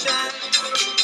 shine.